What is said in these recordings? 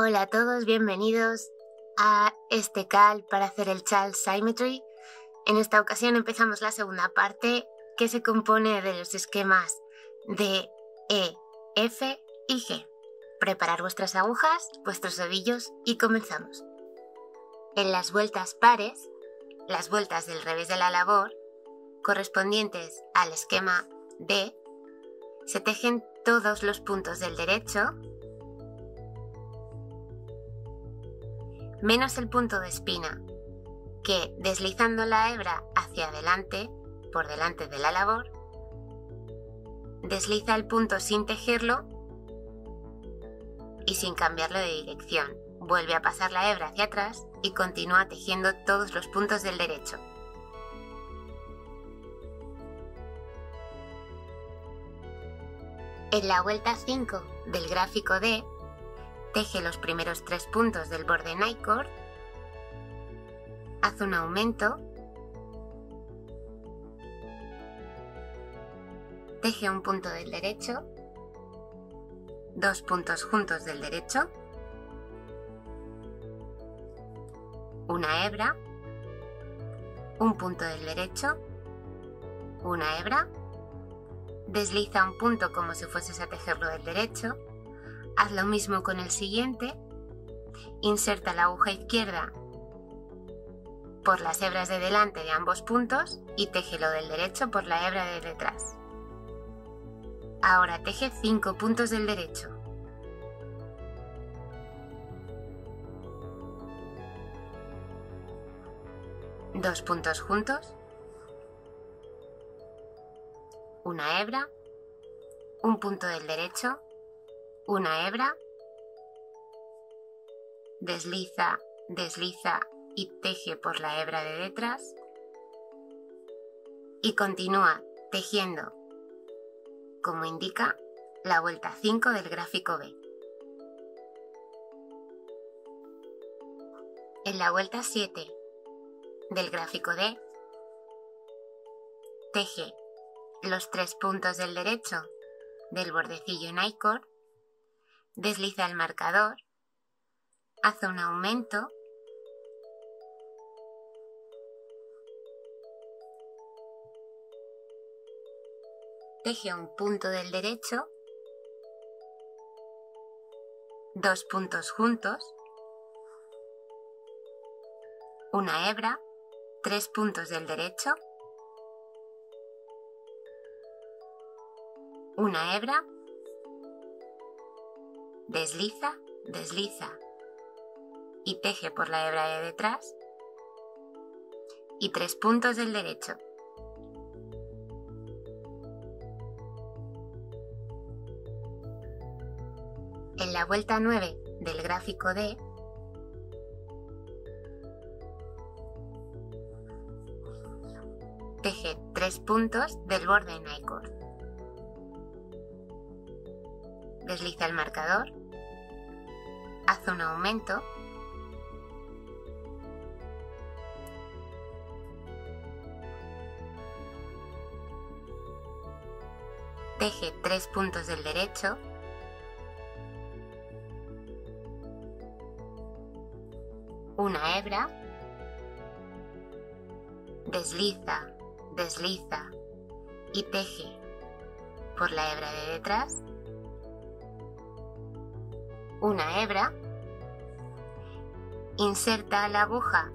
Hola a todos, bienvenidos a este cal para hacer el Child Symmetry. En esta ocasión empezamos la segunda parte que se compone de los esquemas de E, F y G. Preparar vuestras agujas, vuestros ovillos y comenzamos. En las vueltas pares, las vueltas del revés de la labor, correspondientes al esquema D, se tejen todos los puntos del derecho menos el punto de espina, que deslizando la hebra hacia adelante, por delante de la labor, desliza el punto sin tejerlo y sin cambiarlo de dirección. Vuelve a pasar la hebra hacia atrás y continúa tejiendo todos los puntos del derecho. En la vuelta 5 del gráfico D Teje los primeros tres puntos del borde Nycord, haz un aumento, teje un punto del derecho, dos puntos juntos del derecho, una hebra, un punto del derecho, una hebra, desliza un punto como si fueses a tejerlo del derecho, Haz lo mismo con el siguiente. Inserta la aguja izquierda por las hebras de delante de ambos puntos y lo del derecho por la hebra de detrás. Ahora teje 5 puntos del derecho. Dos puntos juntos. Una hebra. Un punto del derecho una hebra, desliza, desliza y teje por la hebra de detrás y continúa tejiendo como indica la vuelta 5 del gráfico B. En la vuelta 7 del gráfico D, teje los tres puntos del derecho del bordecillo Nycord desliza el marcador, hace un aumento, teje un punto del derecho, dos puntos juntos, una hebra, tres puntos del derecho, una hebra, desliza, desliza y teje por la hebra de detrás y tres puntos del derecho. En la vuelta 9 del gráfico D, teje tres puntos del borde Nycord. Desliza el marcador haz un aumento teje tres puntos del derecho. Una hebra. Desliza, desliza. Y teje por la hebra de detrás una hebra, inserta la aguja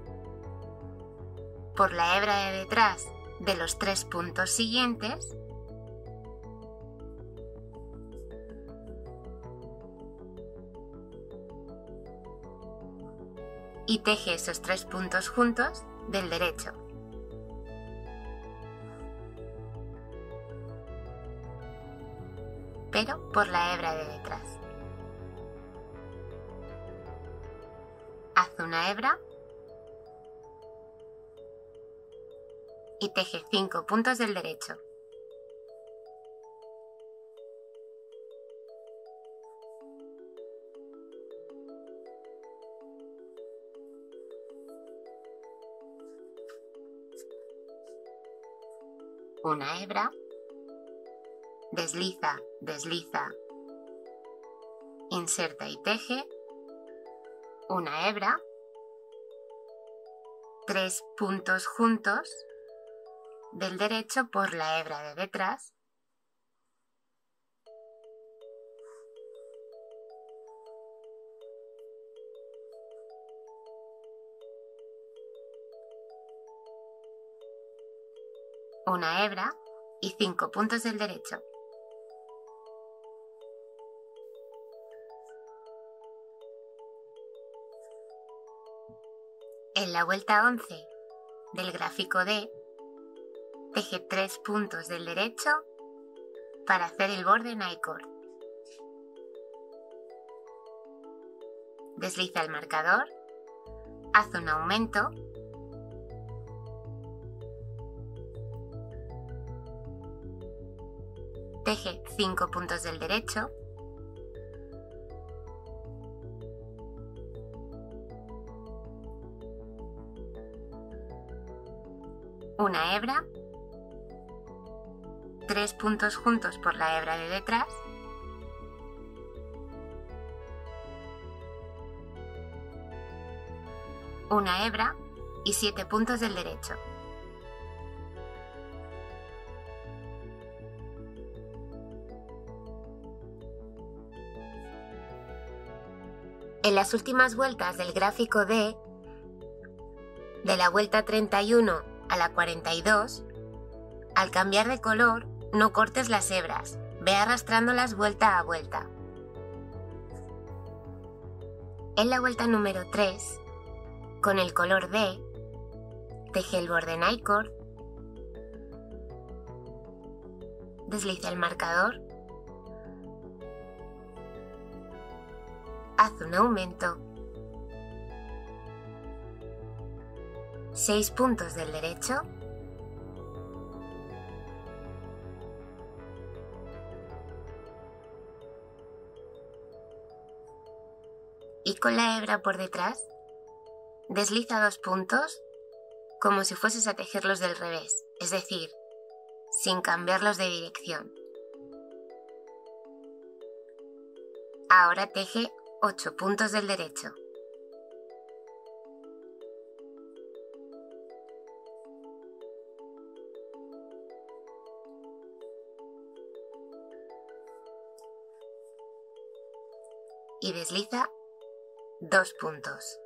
por la hebra de detrás de los tres puntos siguientes y teje esos tres puntos juntos del derecho. pero por la hebra de detrás. Una hebra. Y teje 5 puntos del derecho. Una hebra, desliza, desliza, inserta y teje una hebra, tres puntos juntos del derecho por la hebra de detrás, una hebra y cinco puntos del derecho. En la vuelta 11 del gráfico D, teje tres puntos del derecho para hacer el borde Nycord. Desliza el marcador, haz un aumento teje 5 puntos del derecho, una hebra, tres puntos juntos por la hebra de detrás, una hebra y siete puntos del derecho. En las últimas vueltas del gráfico D, de la vuelta 31 a la 42, al cambiar de color, no cortes las hebras, ve arrastrándolas vuelta a vuelta. En la vuelta número 3, con el color D, teje el borde Nycord, desliza el marcador haz un aumento. 6 puntos del derecho. Y con la hebra por detrás, desliza dos puntos como si fueses a tejerlos del revés, es decir, sin cambiarlos de dirección. Ahora teje 8 puntos del derecho. Y desliza dos puntos.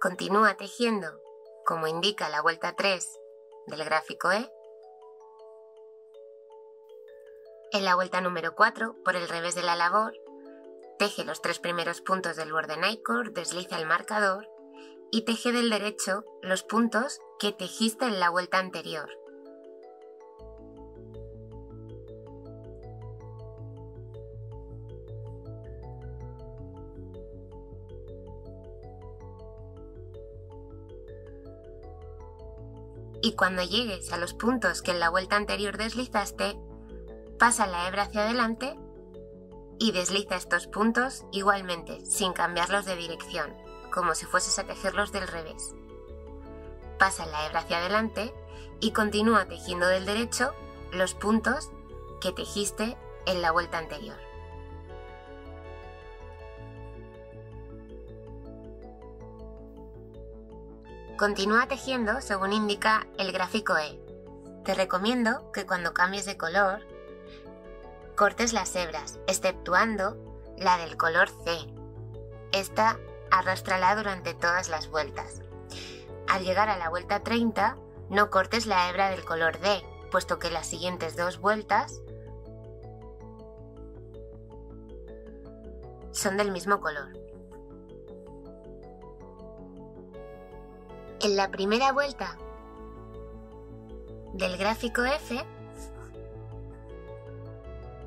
Continúa tejiendo, como indica la vuelta 3 del gráfico E. En la vuelta número 4, por el revés de la labor, teje los tres primeros puntos del borde Nycord, desliza el marcador y teje del derecho los puntos que tejiste en la vuelta anterior. y cuando llegues a los puntos que en la vuelta anterior deslizaste, pasa la hebra hacia adelante y desliza estos puntos igualmente, sin cambiarlos de dirección, como si fueses a tejerlos del revés. Pasa la hebra hacia adelante y continúa tejiendo del derecho los puntos que tejiste en la vuelta anterior. Continúa tejiendo según indica el gráfico E. Te recomiendo que cuando cambies de color cortes las hebras, exceptuando la del color C. Esta arrastrala durante todas las vueltas. Al llegar a la vuelta 30, no cortes la hebra del color D, puesto que las siguientes dos vueltas son del mismo color. En la primera vuelta del gráfico F,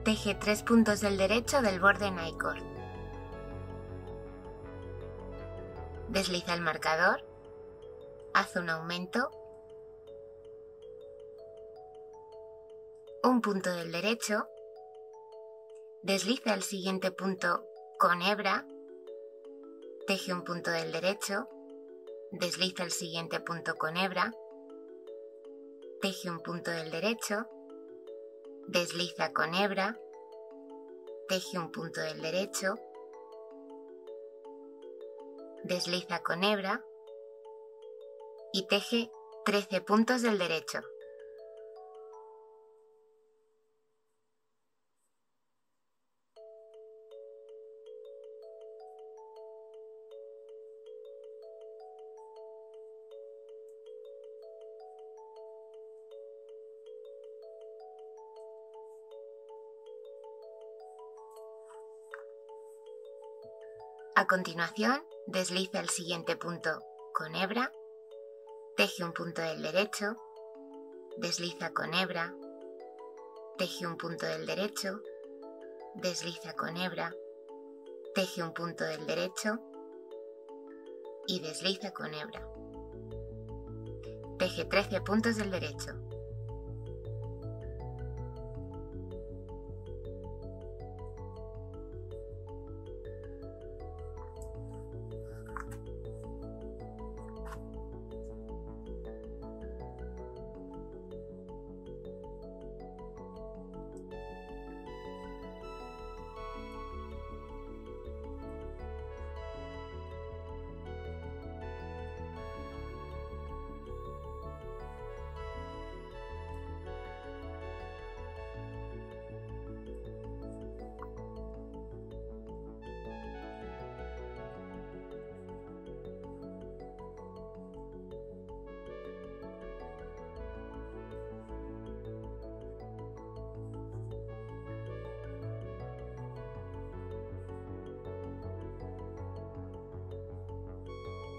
teje tres puntos del derecho del borde Nycord. Desliza el marcador, haz un aumento, un punto del derecho, desliza el siguiente punto con hebra, teje un punto del derecho, desliza el siguiente punto con hebra, teje un punto del derecho, desliza con hebra, teje un punto del derecho, desliza con hebra y teje 13 puntos del derecho. A continuación, desliza el siguiente punto con hebra, teje un punto del derecho, desliza con hebra, teje un punto del derecho, desliza con hebra, teje un punto del derecho y desliza con hebra. Teje 13 puntos del derecho.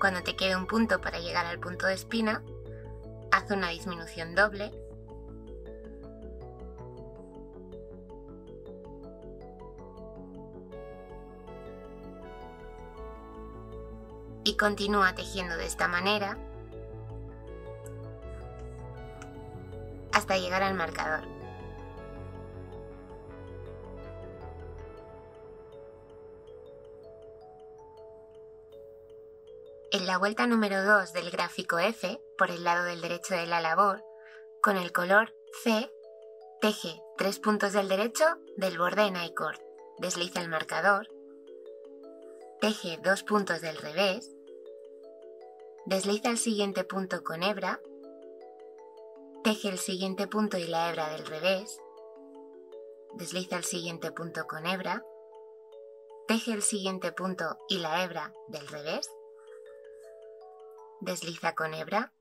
Cuando te quede un punto para llegar al punto de espina, haz una disminución doble. Y continúa tejiendo de esta manera hasta llegar al marcador. En la vuelta número 2 del gráfico F, por el lado del derecho de la labor, con el color C, teje tres puntos del derecho del borde en I-cord, desliza el marcador, teje dos puntos del revés, desliza el siguiente punto con hebra, teje el siguiente punto y la hebra del revés, desliza el siguiente punto con hebra, teje el siguiente punto y la hebra del revés, desliza con hebra,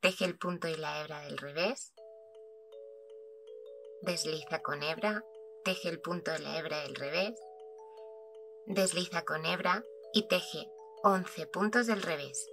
teje el punto y la hebra del revés, desliza con hebra, teje el punto y la hebra del revés, desliza con hebra y teje 11 puntos del revés.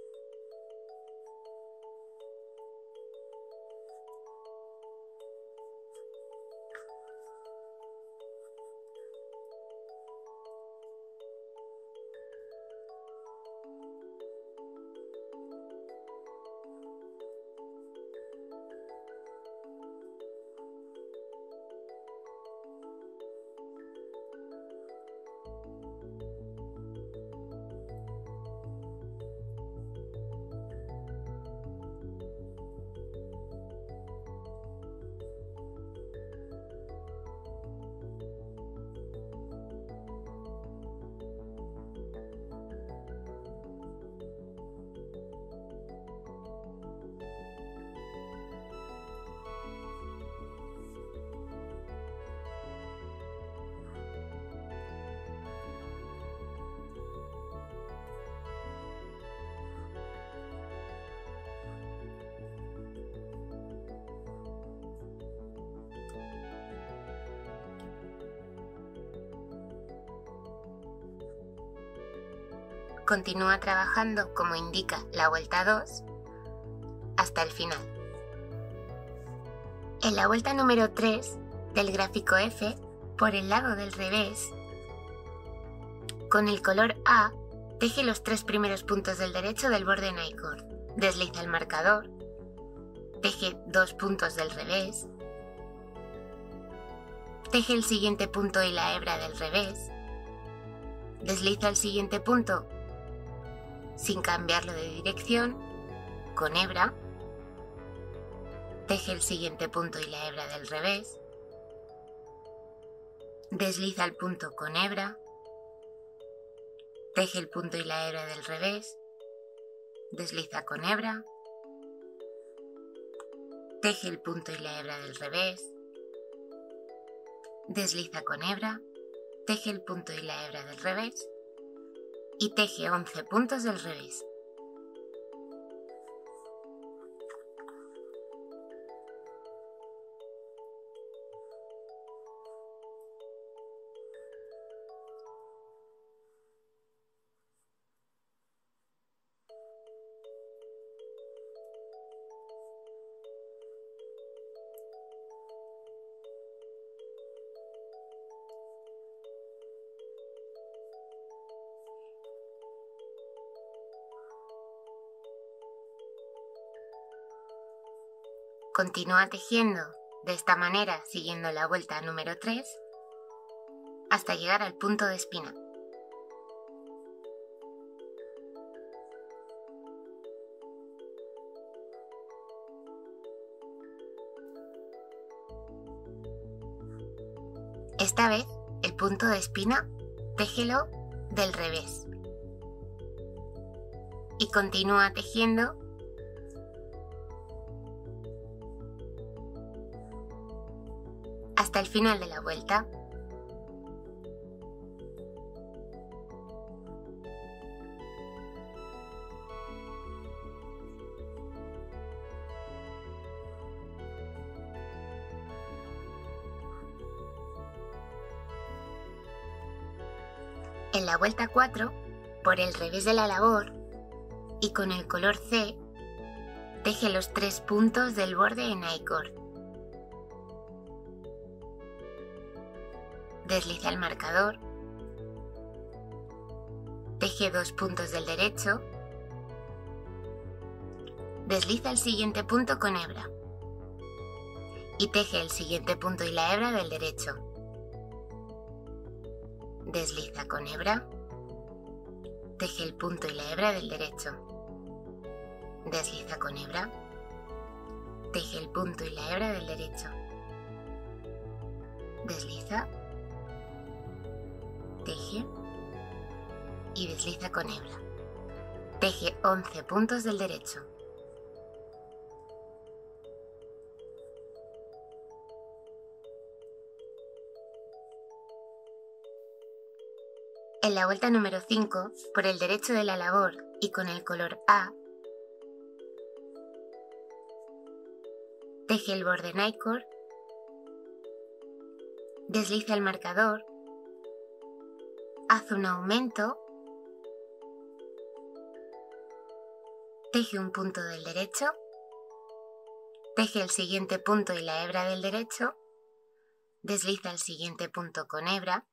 Continúa trabajando como indica la vuelta 2 hasta el final. En la vuelta número 3 del gráfico F, por el lado del revés, con el color A, teje los tres primeros puntos del derecho del borde Nycord. Desliza el marcador, teje dos puntos del revés, teje el siguiente punto y la hebra del revés, desliza el siguiente punto sin cambiarlo de dirección con hebra, teje el siguiente punto y la hebra del revés, desliza el punto con hebra, teje el punto y la hebra del revés, desliza con hebra, teje el punto y la hebra del revés, desliza con hebra, teje el punto y la hebra del revés y teje 11 puntos del revés. Continúa tejiendo de esta manera siguiendo la vuelta número 3 hasta llegar al punto de espina. Esta vez el punto de espina téjelo del revés y continúa tejiendo hasta el final de la vuelta. En la vuelta 4, por el revés de la labor y con el color C, teje los tres puntos del borde en I-cord. Desliza el marcador, teje dos puntos del derecho, desliza el siguiente punto con hebra y teje el siguiente punto y la hebra del derecho. Desliza con hebra, teje el punto y la hebra del derecho. Desliza con hebra, teje el punto y la hebra del derecho. Desliza teje y desliza con hebra. Teje 11 puntos del derecho. En la vuelta número 5, por el derecho de la labor y con el color A, teje el borde Nycor, desliza el marcador haz un aumento, teje un punto del derecho, teje el siguiente punto y la hebra del derecho, desliza el siguiente punto con hebra,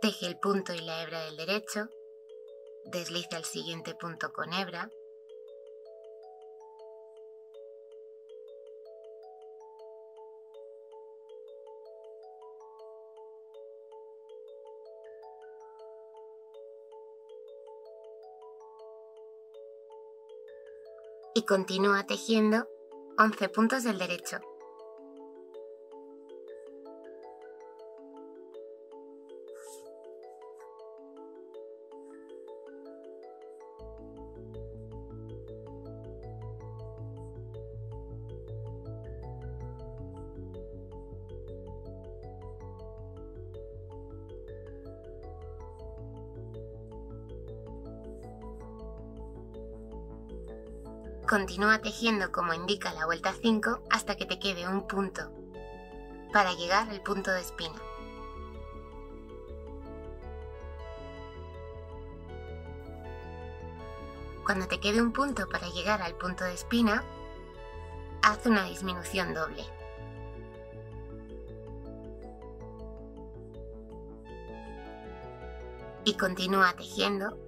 teje el punto y la hebra del derecho, desliza el siguiente punto con hebra, y continúa tejiendo 11 puntos del derecho. Continúa tejiendo como indica la vuelta 5 hasta que te quede un punto para llegar al punto de espina. Cuando te quede un punto para llegar al punto de espina, haz una disminución doble. Y continúa tejiendo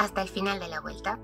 hasta el final de la vuelta.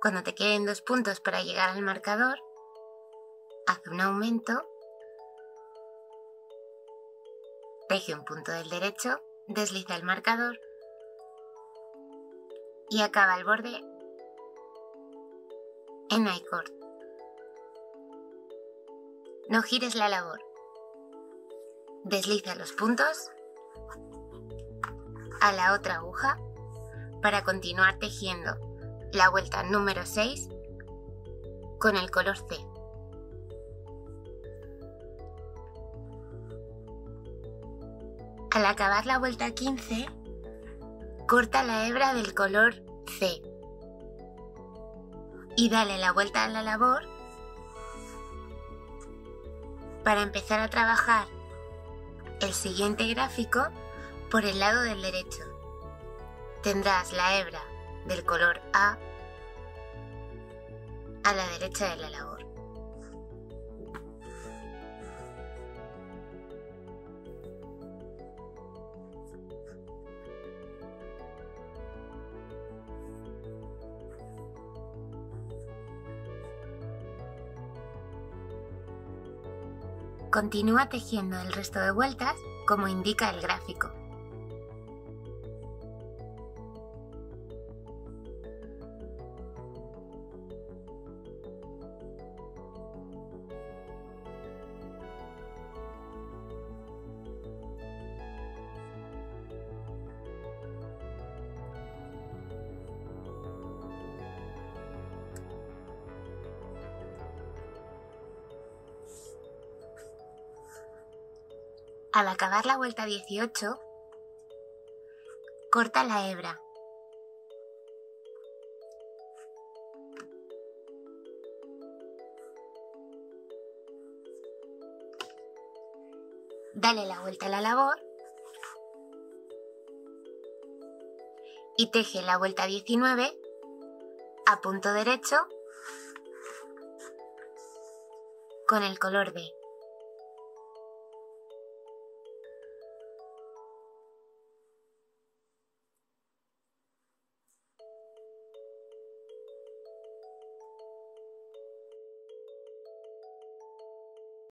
Cuando te queden dos puntos para llegar al marcador, haz un aumento, teje un punto del derecho, desliza el marcador y acaba el borde en I-cord. No gires la labor. Desliza los puntos a la otra aguja para continuar tejiendo la vuelta número 6 con el color C. Al acabar la vuelta 15, corta la hebra del color C y dale la vuelta a la labor para empezar a trabajar el siguiente gráfico por el lado del derecho. Tendrás la hebra del color A a la derecha de la labor. Continúa tejiendo el resto de vueltas como indica el gráfico. Al acabar la vuelta 18, corta la hebra. Dale la vuelta a la labor y teje la vuelta 19 a punto derecho con el color B.